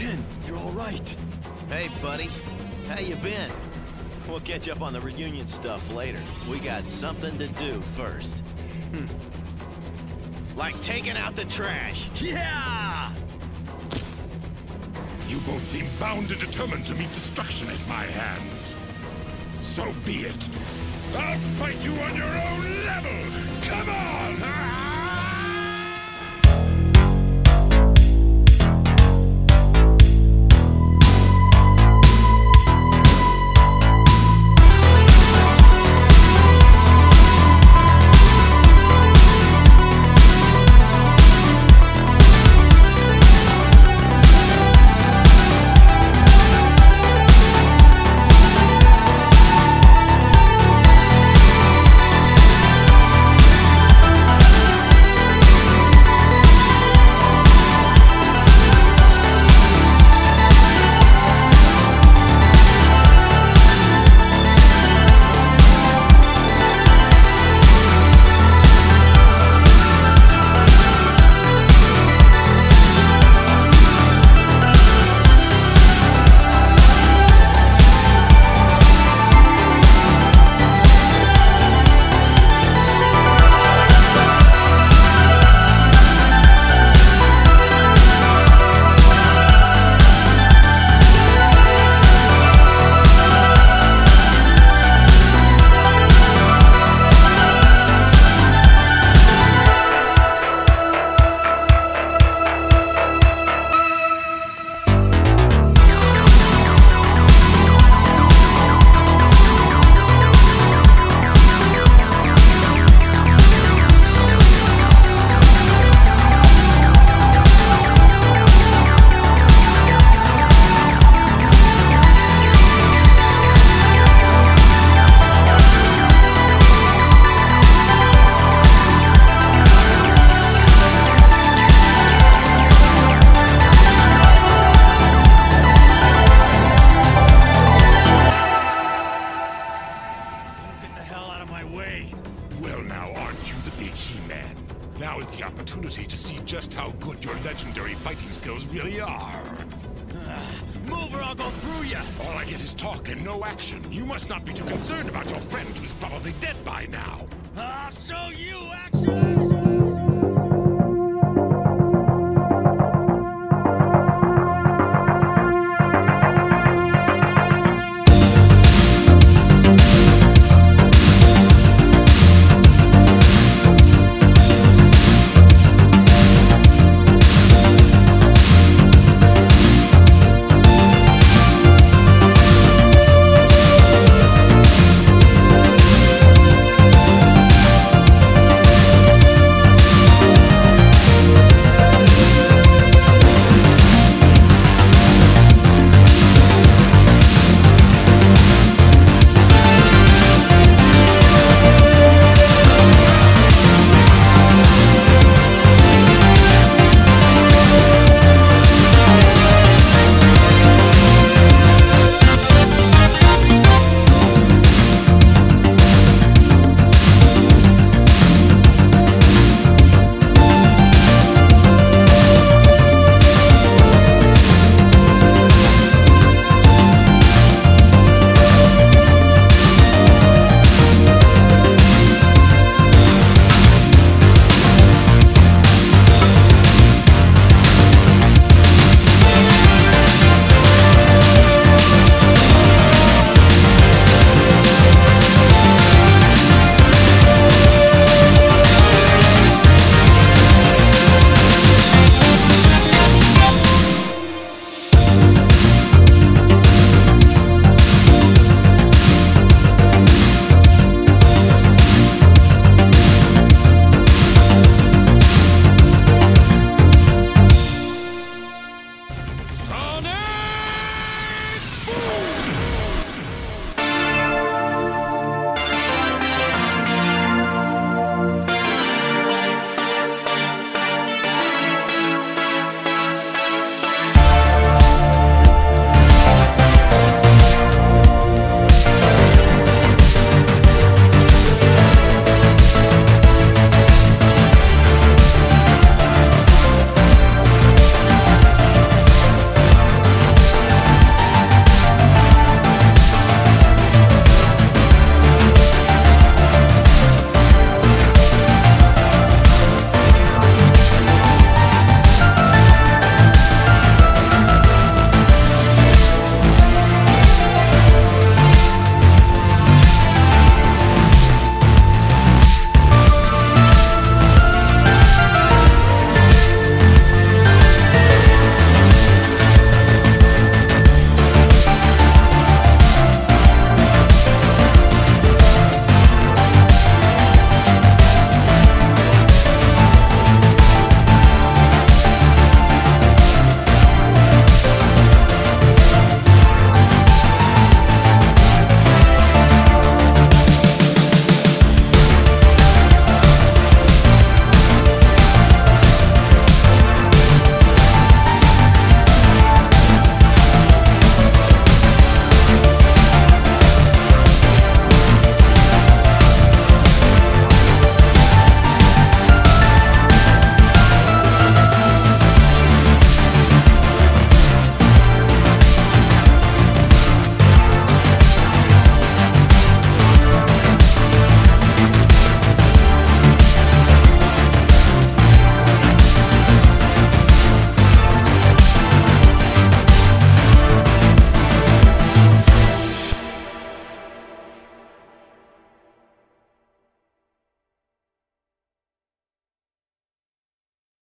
Ken, you're all right. Hey, buddy. How you been? We'll catch up on the reunion stuff later. We got something to do first. Hmm. Like taking out the trash. Yeah! You both seem bound and determined to meet destruction at my hands. So be it. I'll fight you on your own level! Come on! Move I'll go through you. All I get is talk and no action. You must not be too concerned about your friend who's probably dead by now. I'll show you action.